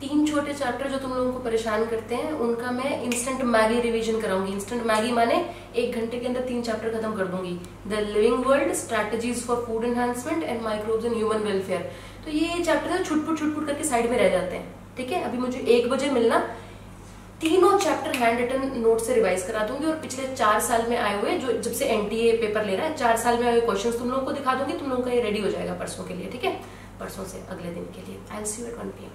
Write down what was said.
तीन छोटे चैप्टर जो तुम लोगों को परेशान करते हैं, उनका मैं इंस्टेंट मैगी रिवीजन कराऊँगी। इंस्टेंट मैगी माने एक घंटे के अंदर तीन चैप्टर खत्म कर दूँगी। The living world strategies for food enhancement and microbes in human welfare तो ये चैप्टर छुटपुट छुटपुट करके साइड में रह जाते हैं, ठीक है? अभी मुझे एक बजे मिलना। तीनों चैप्टर हैंड रिटन नोट से रिवाइज करा दूँगी और पिछले चार साल में आए हुए जो जब से एनटीए पेपर ले रहा है, चार साल में आए हुए क्वेश्चंस तुम लोगों को दिखा दूँगी। तुम लोगों का ये रेडी हो जाएगा परसों के लिए, ठीक है? परसों से अगले दिन के लिए। I see you at one PM M